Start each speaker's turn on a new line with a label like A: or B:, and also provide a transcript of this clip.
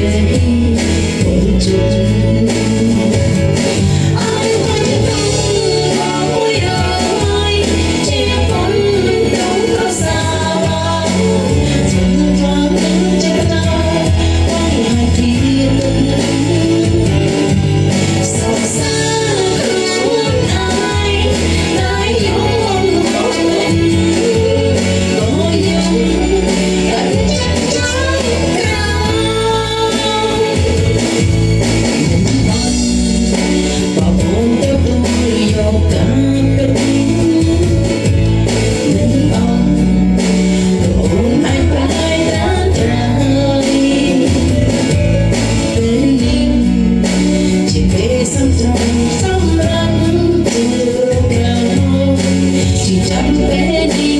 A: 决定 Benny.